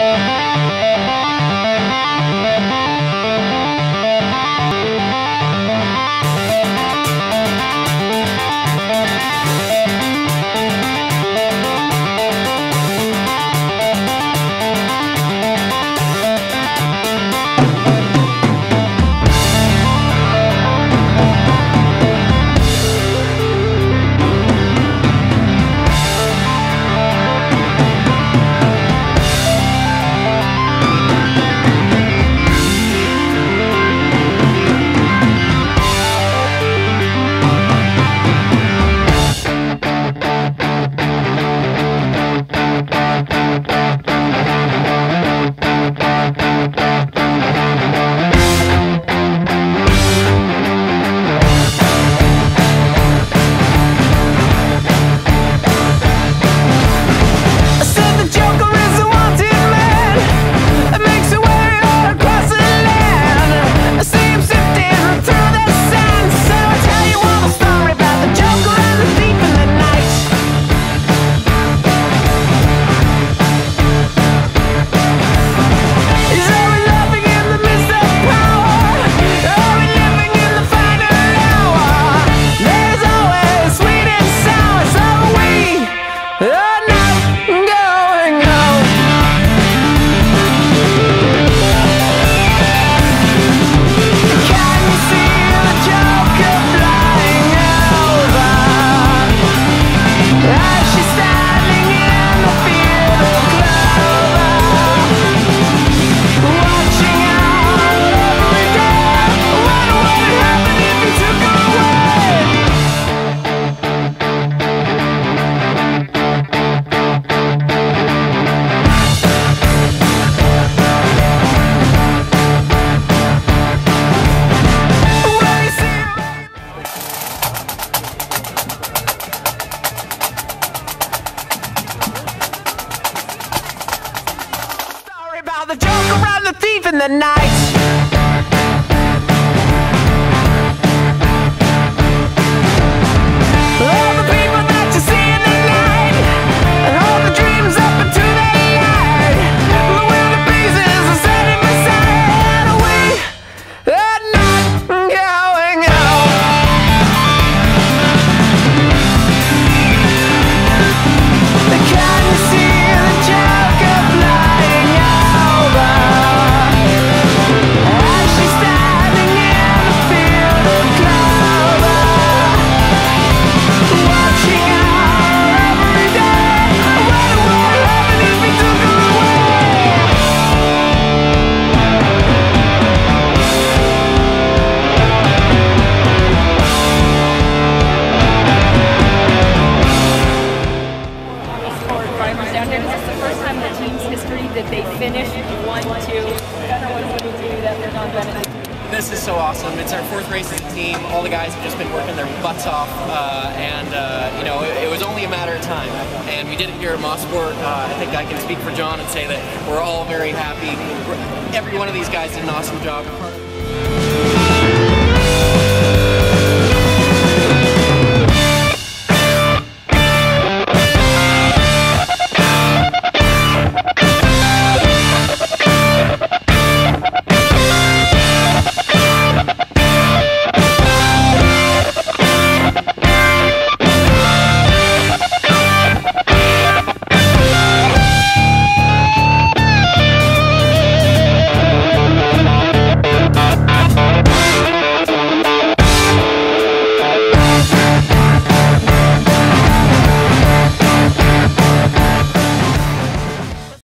Música the joker and the thief in the night. This is so awesome. It's our fourth race as a team. All the guys have just been working their butts off, uh, and uh, you know it, it, was only a matter of time. And we did it here at Mosport. Uh, I think I can speak for John and say that we're all very happy. Every one of these guys did an awesome job.